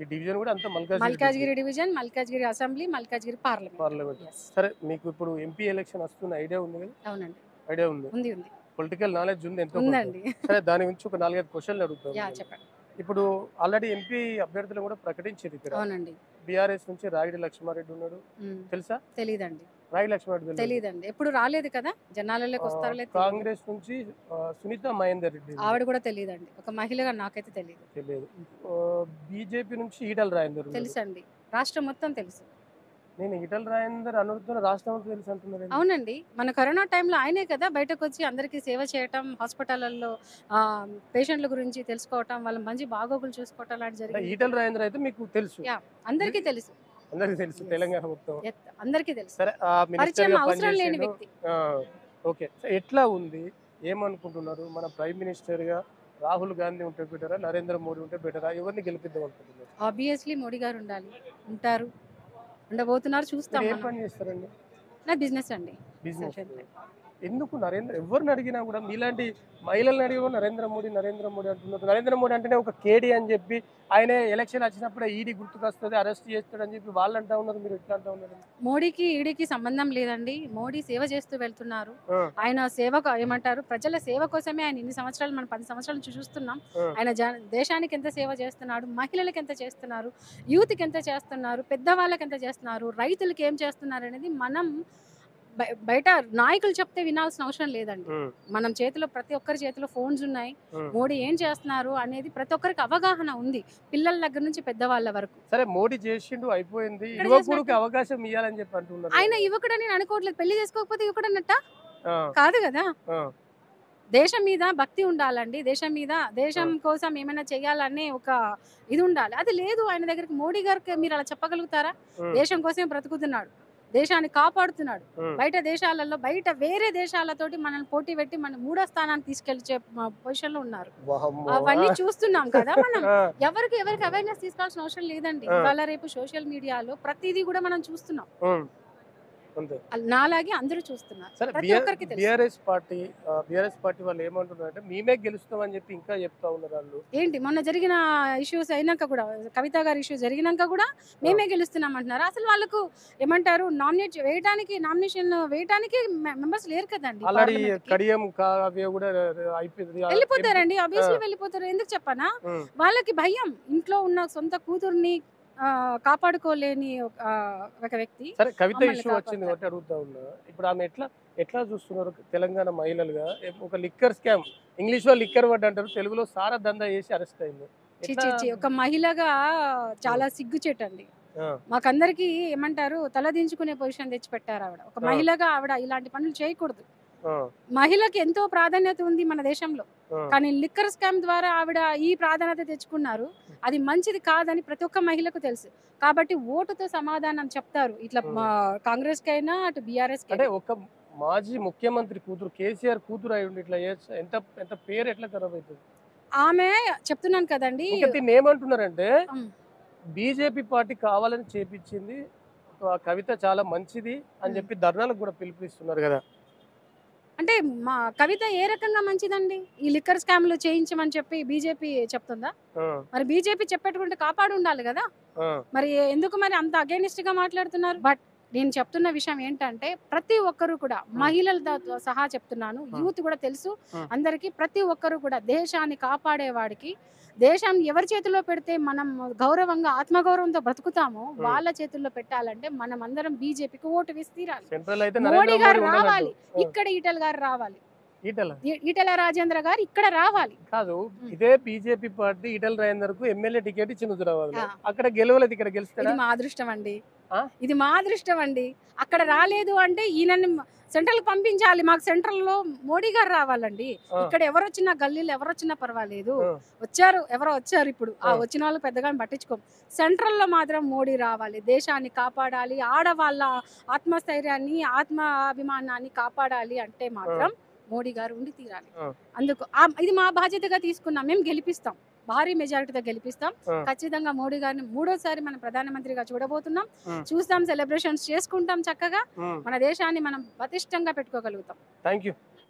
ఈ డివిజన్ కూడా అంత Malkaj Malkajgiri division Malkajgiri assembly Malkajgiri parliament parliament. సరే మీకు ఇప్పుడు ఎంపీ ఎలక్షన్ వస్తున్న ఐడియా ఉంది కదా? అవునండి. ఐడియా ఉంది. ఉంది ఉంది. పొలిటికల్ నాలెడ్జ్ ఉంది ఎంతో. ఉందండి. సరే దాని గురించి ఒక నాలుగైదు క్వశ్చన్లు అడుగుతాను. చెప్పండి. ఇప్పుడు ఆల్రెడీ ఎంపీ అభ్యర్థులు కూడా ప్రకటించారు ఇక్కడ. అవునండి. బీఆర్ఎస్ నుంచి రాగిడి లక్ష్మారెడ్డి ఉన్నాడు. తెలుసా? తెలీదండి. రాగిడి లక్ష్మారెడ్డి తెలియదు. తెలీదండి. ఎప్పుడు రాలేదు కదా? జనాలలోకి వస్తారో కాంగ్రెస్ నుంచి సునీత మహేందర్ రెడ్డి. ఆవిడ కూడా తెలియదండి ఒక మహిళగా నాకైతే తెలియదు తెలియదు బీజేపీ నుంచి ఈటల రాజేందర్. తెలుసండి. రాష్ట్రం మొత్తం తెలుసు. నేను ఈటల రాజేందర్ అనుకున్న రాష్ట్రం తెలుసు అంటున్నారు? అవునండి. మన కరోనా టైంలో ఆయనే కదా బయటకు వచ్చి అందరికీ సేవ చేయటం హాస్పిటల్లో పేషెంట్ల గురించి తెలుసుకోవటం వాళ్ళ మంచి బాగోగులు చూసుకోవటం లాంటి జరిగింది. ఈటల రాజేందర్ అయితే మీకు తెలుసు. అందరికీ తెలుసు. అందరికి తెలుసు. తెలంగాణ మొత్తం. అందరికీ తెలుసు. సరే పరిచయం అవసరం లేని. వ్యక్తి. ఓకే. ఎట్లా ఉంది? ఏమనుకుంటున్నారు? మన ప్రైమ్ మినిస్టర్గా రాహుల్ గాంధీ ఉంటే బెటరా నరేంద్ర మోడీ ఉంటే బెటరా? ఎవరిని గెలిపిద్దాం అనుకుంటున్నారు? ఆబ్వియస్లీ మోడీ గారు ఉండాలి. ఉంటారు. ఉండబోతున్నారు చూస్తాం మీరు ఏం మనం. పని చేస్తారండి నా బిజినెస్ అండి బిజినెస్. ఎందుకు నరేంద్ర ఎవరిని అడిగినా కూడా మీలాంటి మహిళలను అడిగినా నరేంద్ర మోడీ నరేంద్ర మోడీ అంటున్నారు. నరేంద్ర మోడీ అంటేనే ఒక కేడీ అని చెప్పి ఆయన ఎలక్షన్ వచ్చినప్పుడే ఈడీ గుర్తుకొస్తుంది అరెస్ట్ చేస్తాడు అని చెప్పి వాళ్ళు అంటా ఉన్నారు. మీరు ఎట్లా అంటా ఉన్నారు? మోడీకి ఈడీకి సంబంధం లేదండి. మోడీ సేవ చేస్తూ వెళ్తున్నారు. ఆయన సేవ ఏమంటారు? ప్రజల సేవ కోసమే ఆయన ఇన్ని సంవత్సరాలు మనం పది సంవత్సరాల చూస్తున్నాం. ఆయన దేశానికి ఎంత సేవ చేస్తున్నాడు? మహిళలకు ఎంత చేస్తున్నారు? యూత్కి ఎంత చేస్తున్నారు? పెద్దవాళ్ళకి ఎంత చేస్తున్నారు? రైతులకి ఏం చేస్తున్నారు అనేది మనం బయట నాయకులు చెప్తే వినాల్సిన అవసరం లేదండి. మనం చేతిలో ప్రతి ఒక్కరి చేతిలో ఫోన్స్ ఉన్నాయి. మోడీ ఏం చేస్తున్నారు అనేది ప్రతి ఒక్కరికి అవగాహన ఉంది. పిల్లల దగ్గర నుంచి పెద్దవాళ్ళ వరకు. సరే మోడీ చేసిండు అయిపోయింది. అవకాశం ఇవ్వాలని చెప్పి అంటున్నారు. ఆయన యువకుడని నేను అనుకోవట్లేదు. పెళ్ళి చేసుకోకపోతే యువకుడన్నట్ట? కాదు కదా. దేశం మీద భక్తి ఉండాలండి. దేశం మీద దేశం కోసం ఏమైనా చేయాలనే ఒక ఇది ఉండాలి. అది లేదు. ఆయన దగ్గరికి మోడీ గారికి మీరు అలా చెప్పగలుగుతారా? దేశం కోసమే బ్రతుకుతున్నాడు. దేశాన్ని కాపాడుతున్నాడు. బయట దేశాలలో బయట వేరే దేశాలతోటి మనల్ని పోటీ పెట్టి మన మూడో స్థానాన్ని తీసుకెళ్ళే పొజిషన్లో ఉన్నారు. అవన్నీ చూస్తున్నాం కదా మనం. ఎవరికి ఎవరికి అవేర్నెస్ తీసుకోవాల్సిన అవసరం లేదండి. ఇవాళ రేపు సోషల్ మీడియాలో ప్రతిదీ కూడా మనం చూస్తున్నాం. నాలాగే అందరూ చూస్తున్నారు. బిఆర్ఎస్ పార్టీ బీఆర్ఎస్ పార్టీ వాళ్ళు ఏమంటున్నారు అంటే మేమే గెలుస్తామని చెప్పి ఇంకా చెప్తా ఉన్నారు వాళ్ళు. ఏంటి మొన్న జరిగిన ఇష్యూస్ అయినాక కూడా కవిత గారి ఇష్యూ జరిగినాక కూడా మేమే గెలుస్తున్నాం అంటున్నారు అసలు వాళ్ళకు ఏమంటారు నామినేట్ వేయడానికి నామినేషన్ వేయడానికి మెంబర్స్ లేరు కదండి ఆల్రెడీ parliament కి. కడియం కావ్య కూడా అయిపోయింది. వెళ్ళిపోతారండి ఆబ్వియస్లీ. వెళ్ళిపోతారు. ఎందుకు చెప్పనా? వాళ్ళకి భయం. ఇంట్లో ఉన్న సొంత కూతుర్ని కాపాడుకోలేని ఒక వ్యక్తి సరే కవిత ఇష్యూ వచ్చింది. కాబట్టి అడుగుతా ఉన్నా. ఇప్పుడు ఆమె ఎట్లా ఎట్లా చూస్తున్నారు తెలంగాణ మహిళలుగా? ఒక లిక్కర్ స్కామ్ ఇంగ్లీష్లో లిక్కర్ వర్డ్ అంటారు తెలుగులో సారా దందా చేసి అరెస్ట్ అయింది. ఒక మహిళగా చాలా సిగ్గుచేటండి. మాకందరికి ఏమంటారు తలదించుకునే పొజిషన్ తెచ్చి పెట్టారు ఆవిడ. ఒక. మహిళగా ఆవిడ ఇలాంటి పనులు చేయకూడదు. మహిళకి ఎంతో ప్రాధాన్యత ఉంది మన దేశంలో. కానీ లిక్కర్ స్కామ్ ద్వారా ఆవిడ ఈ ప్రాధాన్యత తెచ్చుకున్నారు. అది మంచిది కాదని ప్రతి ఒక్క మహిళకు తెలుసు. కాబట్టి ఓటుతో సమాధానం చెప్తారు. ఇట్లా కాంగ్రెస్ కైనా అటు బీఆర్ఎస్ అంటే ఒక మాజీ ముఖ్యమంత్రి కూతురు కేసీఆర్ కూతురు అయి ఉండి ఇట్లా ఎంత ఎంత పేరు ఎట్లా ఖరాబ్ అవుతుంది? ఆమె చెప్తున్నాను కదండి. ఏమంటున్నారంటే. బీజేపీ పార్టీ కావాలని చేపించింది. ఆ కవిత చాలా మంచిది అని. చెప్పి ధర్నాలకు కూడా పిలుపునిస్తున్నారు కదా. అంటే మా కవిత ఏ రకంగా మంచిదండి? ఈ లిక్కర్ స్కామ్లు చేయించమని చెప్పి బీజేపీ చెప్తుందా? మరి బీజేపీ చెప్పేట్టుకుంటే కాపాడు ఉండాలి కదా మరి ఎందుకు మరి అంత అగేనిస్ట్గా మాట్లాడుతున్నారు? బట్ నేను చెప్తున్న విషయం ఏంటంటే ప్రతి ఒక్కరు కూడా మహిళలతో సహా చెప్తున్నాను. యూత్ కూడా తెలుసు. అందరికి ప్రతి ఒక్కరు కూడా దేశాన్ని కాపాడేవాడికి దేశం ఎవరి చేతిలో పెడితే మనం గౌరవంగా ఆత్మగౌరవంతో బ్రతుకుతామో వాళ్ళ చేతుల్లో పెట్టాలంటే మనం అందరం బీజేపీకి ఓటు వేసి తీరాలి మోడీ గారు రావాలి. ఇక్కడ ఈటల గారు రావాలి. ఈటల? రాజేంద్ర గారు ఇక్కడ రావాలి. కాదు ఇదే బీజేపీ పార్టీ ఈటల రాజేందర్కు ఎమ్మెల్యే టికెట్. అక్కడ గెలవలేదు ఇక్కడ ఇది గెలుస్తాడా మా అదృష్టం అండి? ఇది మా అదృష్టం అండి. అక్కడ రాలేదు అంటే ఈయనని సెంట్రల్ పంపించాలి. మాకు సెంట్రల్లో మోడీ గారు రావాలండి. ఇక్కడ ఎవరు వచ్చినా గల్లీలో ఎవరు వచ్చినా పర్వాలేదు. వచ్చారు ఎవరో వచ్చారు ఇప్పుడు. ఆ. వచ్చిన వాళ్ళు పెద్దగా పట్టించుకోం. సెంట్రల్లో మాత్రం మోడీ రావాలి. దేశాన్ని కాపాడాలి. ఆడవాళ్ళ ఆత్మస్థైర్యాన్ని ఆత్మాభిమానాన్ని కాపాడాలి అంటే మాత్రం మోడీ గారు ఉండి తీరాలి. అందుకు ఇది మా బాధ్యతగా తీసుకున్నాం. మేము గెలిపిస్తాం. భారీ మెజారిటీతో గెలిపిస్తాం. ఖచ్చితంగా మోడీ గారిని మూడోసారి మనం ప్రధానమంత్రిగా చూడబోతున్నాం. చూస్తాం సెలబ్రేషన్స్ చేసుకుంటాం చక్కగా. మన దేశాన్ని మనం పటిష్టంగా పెట్టుకోగలుగుతాం. థ్యాంక్